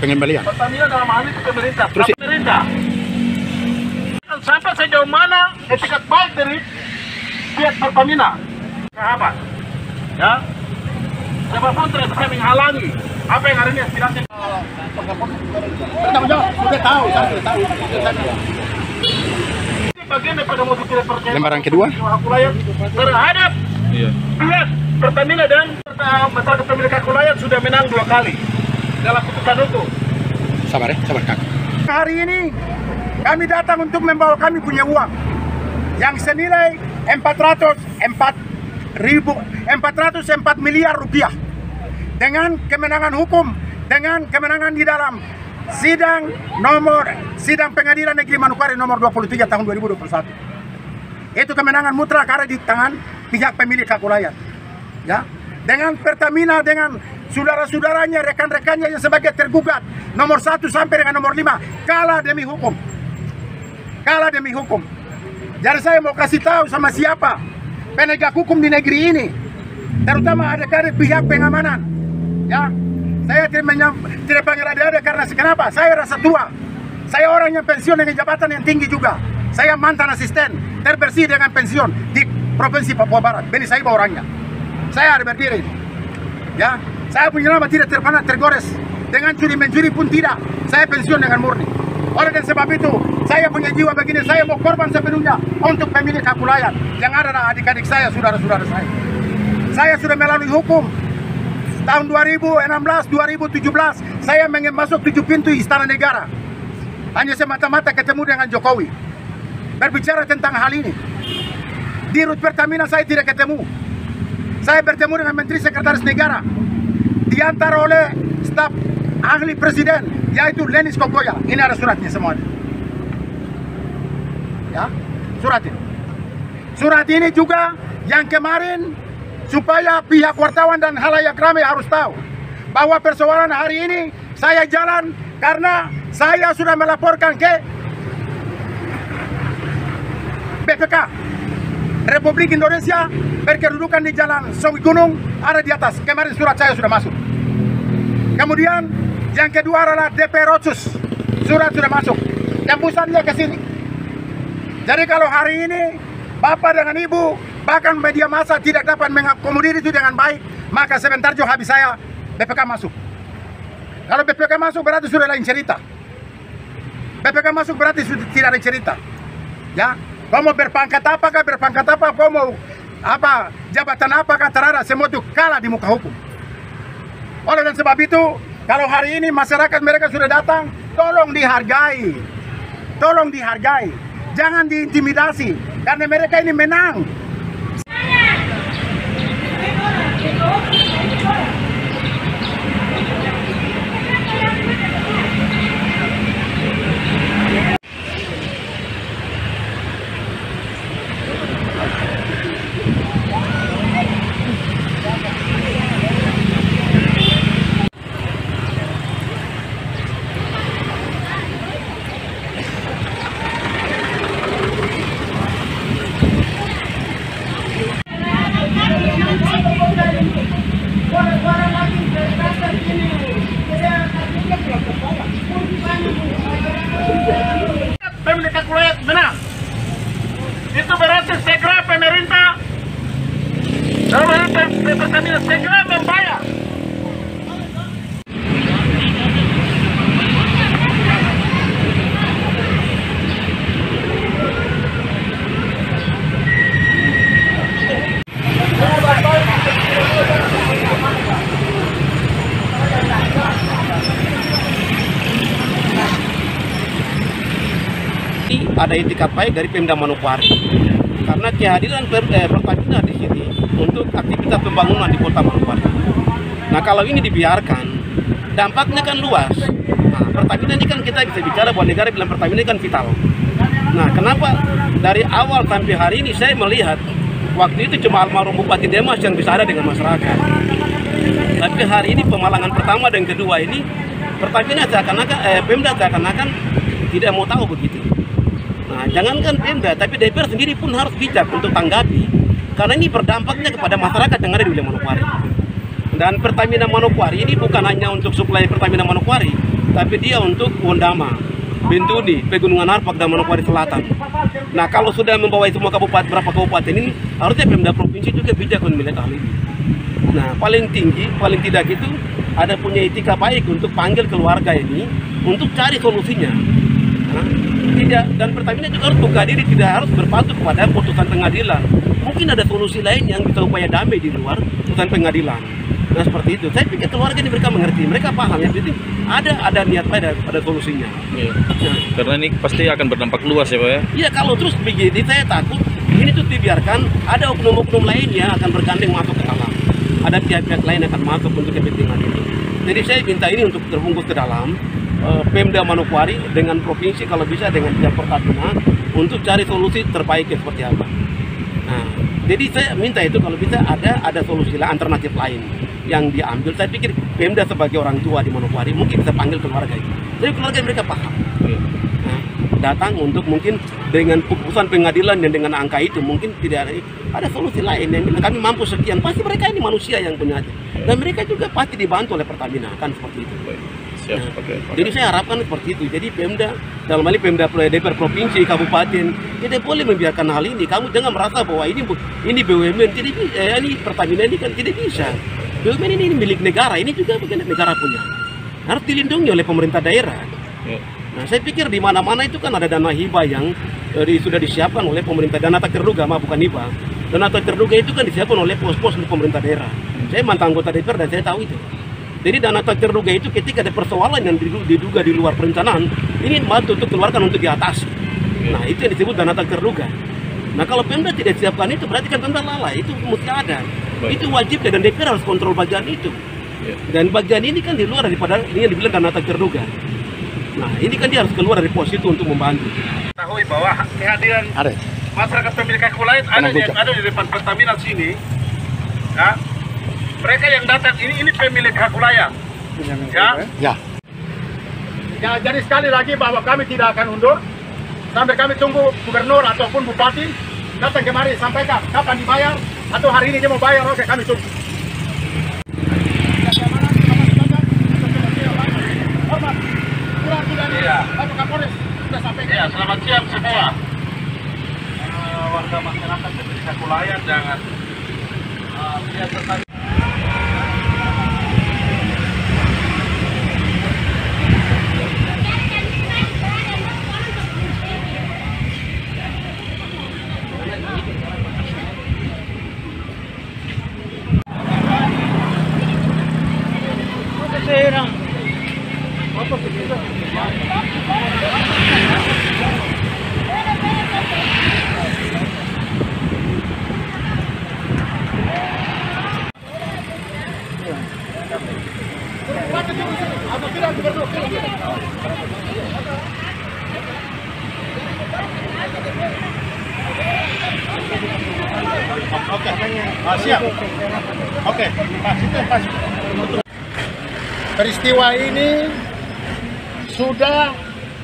pengembalian. Pertamina dalam hal itu pemerintah. Terus- Tapi pemerintah. Sampai sejauh mana etikat baik dari pihak Pertamina? Sahabat. Ya. Siapa pun tidak bisa menghalangi apa yang hari ini aspirasi. Bertanggung jawab, sudah tahu, saya sudah tahu. Ini bagian daripada motif tidak percaya. Lembaran kedua. terhadap pihak Pertamina dan masyarakat pemilik hak rakyat sudah menang dua kali dalam putusan itu. Sabar ya, sabar kak. Hari ini kami datang untuk membawa kami punya uang yang senilai 404 ribu 404 miliar rupiah. Dengan kemenangan hukum dengan kemenangan di dalam sidang nomor sidang pengadilan negeri Manokwari nomor 23 tahun 2021 itu kemenangan mutlak ada di tangan pihak pemilik hak rakyat ya. Dengan Pertamina dengan saudara-saudaranya rekan-rekannya yang sebagai tergugat nomor satu sampai dengan nomor lima kalah demi hukum. Kalah demi hukum. Jadi saya mau kasih tahu sama siapa penegak hukum di negeri ini. Terutama ada dari pihak pengamanan. Ya saya tidak tidak panggil ada-ada karena kenapa? Saya rasa tua. Saya orang yang pensiun dengan jabatan yang tinggi juga. Saya mantan asisten terbersih dengan pensiun di provinsi Papua Barat. Beni Saiba orangnya. Saya ada berdiri. Ya saya punya nama tidak terpana tergores. Dengan curi mencuri pun tidak. Saya pensiun dengan murni. Oleh dan sebab itu saya punya jiwa begini. Saya mau korban sepenuhnya untuk pemilik hak yang ada adalah adik-adik saya saudara-saudara saya. Saya sudah melalui hukum. Tahun 2016 2017 saya masuk tujuh pintu istana negara. Hanya semata-mata ketemu dengan Jokowi. Berbicara tentang hal ini. Di Rut Pertamina saya tidak ketemu. Saya bertemu dengan Menteri Sekretaris Negara diantar oleh staf ahli presiden yaitu Lenis Kokoya ini ada suratnya semuanya ya surat ini surat ini juga yang kemarin supaya pihak wartawan dan halayak ramai harus tahu bahwa persoalan hari ini saya jalan karena saya sudah melaporkan ke BPK Republik Indonesia berkedudukan di Jalan Sawi Gunung ada di atas. Kemarin surat saya sudah masuk. Kemudian yang kedua adalah DP Rotsus. Surat sudah masuk. Tembusannya ke sini. Jadi kalau hari ini Bapak dengan Ibu bahkan media massa tidak dapat mengakomodir itu dengan baik, maka sebentar juga habis saya BPK masuk. Kalau BPK masuk berarti sudah lain cerita. BPK masuk berarti sudah tidak ada cerita. Ya, kau mau berpangkat apakah berpangkat apa, kau mau apa jabatan apakah terada semua itu kalah di muka hukum. Oleh sebab itu, kalau hari ini masyarakat mereka sudah datang, tolong dihargai, tolong dihargai, jangan diintimidasi karena mereka ini menang. pemilik hak rakyat menang itu berarti segera pemerintah dalam hal ini Pertamina segera membayar ada etikat baik dari Pemda Manokwari karena kehadiran per- eh, Pertamina di sini untuk aktivitas pembangunan di Kota Manokwari. Nah kalau ini dibiarkan dampaknya kan luas. Nah, Pertamina ini kan kita bisa bicara bahwa negara bilang Pertamina kan vital. Nah kenapa dari awal sampai hari ini saya melihat waktu itu cuma almarhum Bupati Demas yang bisa ada dengan masyarakat. Tapi hari ini pemalangan pertama dan kedua ini Pertamina seakan-akan eh, Pemda seakan-akan tidak mau tahu begitu. Jangankan Pemda, tapi DPR sendiri pun harus bijak untuk tanggapi karena ini berdampaknya kepada masyarakat yang ada di wilayah Manokwari. Dan Pertamina Manokwari ini bukan hanya untuk suplai Pertamina Manokwari, tapi dia untuk Wondama, Bintuni, Pegunungan Arpak dan Manokwari Selatan. Nah kalau sudah membawa semua kabupaten berapa kabupaten ini harusnya Pemda provinsi juga bijak untuk melihat hal ini. Nah paling tinggi, paling tidak itu ada punya etika baik untuk panggil keluarga ini untuk cari solusinya. Nah, tidak dan Pertamina juga harus buka diri tidak harus berpatu kepada putusan pengadilan. Mungkin ada solusi lain yang bisa upaya damai di luar putusan pengadilan. Nah seperti itu. Saya pikir keluarga ini mereka mengerti, mereka paham ya. Jadi ada ada niat baik ada, ada solusinya. Iya. Nah, Karena ini pasti akan berdampak luas ya Pak ya. Iya kalau terus begini saya takut ini tuh dibiarkan ada oknum-oknum lainnya akan bergandeng masuk ke dalam. Ada pihak-pihak lain akan masuk untuk kepentingan ini. Jadi saya minta ini untuk terbungkus ke dalam eh, Pemda Manokwari dengan provinsi kalau bisa dengan pihak Pertamina untuk cari solusi terbaiknya seperti apa. Nah, jadi saya minta itu kalau bisa ada ada solusi lah alternatif lain yang diambil. Saya pikir Pemda sebagai orang tua di Manokwari mungkin bisa panggil keluarga itu. Tapi keluarga mereka paham. Iya. Nah, datang untuk mungkin dengan putusan pengadilan dan dengan angka itu mungkin tidak ada ada solusi lain yang bilang kami mampu sekian pasti mereka ini manusia yang punya hati dan mereka juga pasti dibantu oleh Pertamina kan seperti itu. Siap. Nah, Oke. Oke. jadi saya harapkan seperti itu jadi Pemda dalam hal ini Pemda DPR provinsi kabupaten tidak boleh membiarkan hal ini kamu jangan merasa bahwa ini ini BUMN tidak eh, ini Pertamina ini kan tidak bisa BUMN ini milik negara ini juga bagian negara punya harus dilindungi oleh pemerintah daerah Iya. Nah, saya pikir di mana-mana itu kan ada dana hibah yang eh, sudah disiapkan oleh pemerintah dana tak terduga, mah bukan hibah. Dana tak terduga itu kan disiapkan oleh pos-pos di pemerintah daerah. Saya mantan anggota DPR dan saya tahu itu. Jadi dana tak terduga itu ketika ada persoalan yang didu- diduga di luar perencanaan, ini bantu untuk keluarkan untuk diatasi. Nah, itu yang disebut dana tak terduga. Nah, kalau Pemda tidak siapkan itu berarti kan Pemda lalai, itu mesti ada. Baik. Itu wajib dan DPR harus kontrol bagian itu. Iya. Dan bagian ini kan di luar daripada ini yang dibilang dana tak terduga. Nah, ini kan dia harus keluar dari pos itu untuk membantu. Ketahui bahwa kehadiran Ada. masyarakat pemilik hak wilayah ada ada di depan Pertamina sini. Ya. Mereka yang datang ini ini pemilik hak wilayah. Ya. Ya. Ya, jadi sekali lagi bahwa kami tidak akan undur sampai kami tunggu gubernur ataupun bupati datang kemari sampaikan kapan dibayar atau hari ini dia mau bayar oke kami tunggu. Hormat. Surat sudah di Iya. Bapak Kapolres sudah sampaikan. Ya, selamat siang semua. Eh, warga masyarakat pemilik hak wilayah jangan eh, lihat Peristiwa ini sudah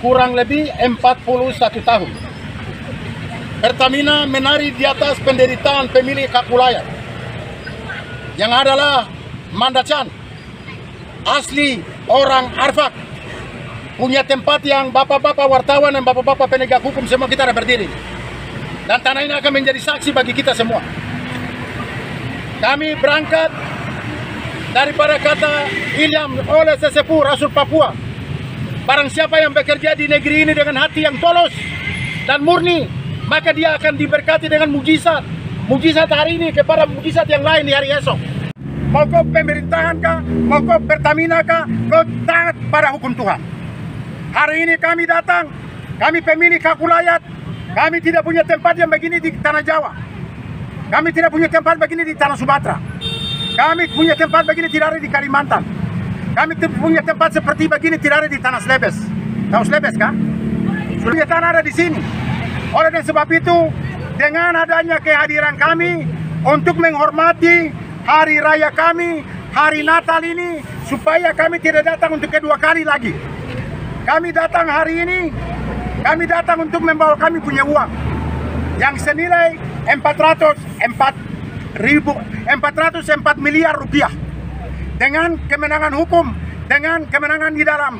kurang lebih 41 tahun. Pertamina menari di atas penderitaan pemilik hak wilayah yang adalah Mandacan, asli orang Arfak, punya tempat yang bapak-bapak wartawan dan bapak-bapak penegak hukum semua kita ada berdiri. Dan tanah ini akan menjadi saksi bagi kita semua. Kami berangkat daripada kata Ilham oleh sesepuh Rasul Papua. Barang siapa yang bekerja di negeri ini dengan hati yang tulus dan murni, maka dia akan diberkati dengan mujizat. Mujizat hari ini kepada mujizat yang lain di hari esok. Mau kau pemerintahan kah, mau kau Pertamina kah, kau taat pada hukum Tuhan. Hari ini kami datang, kami pemilik hak wilayah, kami tidak punya tempat yang begini di tanah Jawa. Kami tidak punya tempat begini di tanah Sumatera. Kami punya tempat begini tidak ada di Kalimantan. Kami punya tempat seperti begini tidak ada di tanah Slebes. Tahu Slebes kan? Punya tanah ada di sini. Oleh dan sebab itu, dengan adanya kehadiran kami untuk menghormati hari raya kami, hari Natal ini, supaya kami tidak datang untuk kedua kali lagi. Kami datang hari ini, kami datang untuk membawa kami punya uang yang senilai 404 ribu 404 miliar rupiah. Dengan kemenangan hukum dengan kemenangan di dalam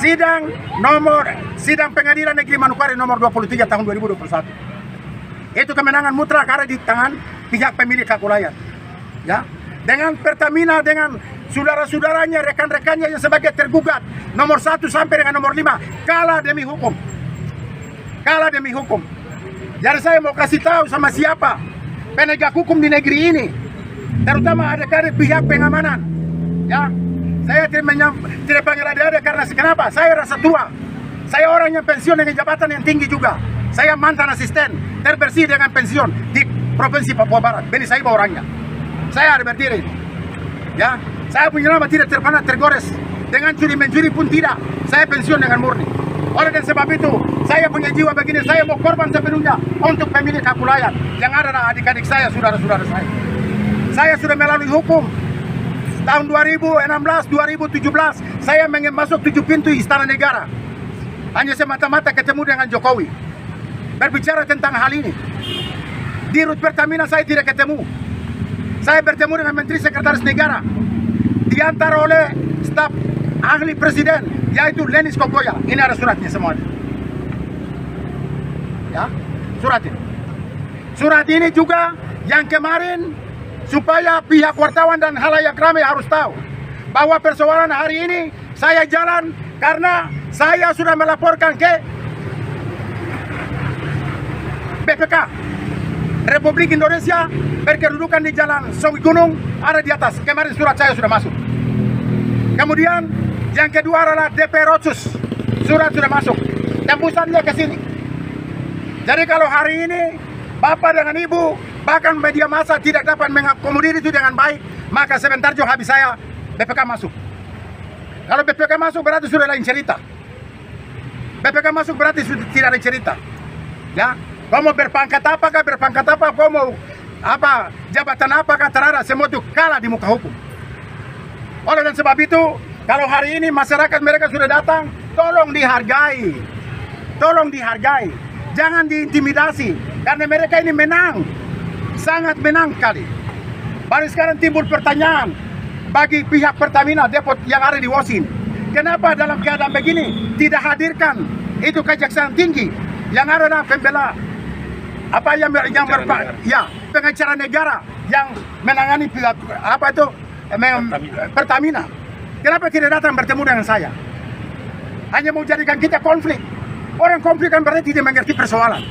sidang nomor sidang pengadilan negeri Manokwari nomor 23 tahun 2021 itu kemenangan mutlak ada di tangan pihak pemilik Kakulayan ya. Dengan Pertamina dengan saudara-saudaranya rekan-rekannya yang sebagai tergugat nomor satu sampai dengan nomor lima kalah demi hukum. Kalah demi hukum. Jadi saya mau kasih tahu sama siapa penegak hukum di negeri ini terutama ada dari pihak pengamanan. Ya saya tidak tidak panggil ada-ada karena kenapa? Saya rasa tua. Saya orang yang pensiun dengan jabatan yang tinggi juga. Saya mantan asisten terbersih dengan pensiun di provinsi Papua Barat. Beni saya orangnya. Saya ada berdiri. Ya saya punya nama tidak terpana tergores. Dengan curi mencuri pun tidak. Saya pensiun dengan murni oleh dan sebab itu saya punya jiwa begini saya mau korban sepenuhnya untuk pemilik Kakulayan yang ada adik-adik saya saudara-saudara saya. Saya sudah melalui hukum. Tahun 2016 2017 saya ingin masuk tujuh pintu istana negara. Hanya semata-mata ketemu dengan Jokowi. Berbicara tentang hal ini. Di Rut Pertamina saya tidak ketemu. Saya bertemu dengan Menteri Sekretaris Negara. Diantar oleh staf ahli presiden yaitu Lenis Kokoya ini ada suratnya semua ya surat ini surat ini juga yang kemarin supaya pihak wartawan dan halayak ramai harus tahu bahwa persoalan hari ini saya jalan karena saya sudah melaporkan ke BPK Republik Indonesia berkedudukan di Jalan Sawi Gunung ada di atas. Kemarin surat saya sudah masuk. Kemudian yang kedua adalah DP Rotsus. Surat sudah masuk. Tembusannya ke sini. Jadi kalau hari ini Bapak dengan Ibu bahkan media massa tidak dapat mengakomodir itu dengan baik, maka sebentar juga habis saya BPK masuk. Kalau BPK masuk berarti sudah lain cerita. BPK masuk berarti sudah tidak ada cerita. Ya, kau mau berpangkat apakah berpangkat apa, kau mau apa jabatan apakah terada semua itu kalah di muka hukum. Oleh dan sebab itu, kalau hari ini masyarakat mereka sudah datang, tolong dihargai, tolong dihargai, jangan diintimidasi karena mereka ini menang, sangat menang kali. Baru sekarang timbul pertanyaan bagi pihak Pertamina depot yang ada di Wosin. Kenapa dalam keadaan begini tidak hadirkan itu kejaksaan tinggi yang ada dalam pembela apa yang yang berpa, ya pengacara negara yang menangani pihak apa itu Pertamina. Pertamina. Kenapa tidak datang bertemu dengan saya? Hanya mau jadikan kita konflik. Orang konflik kan berarti tidak mengerti persoalan.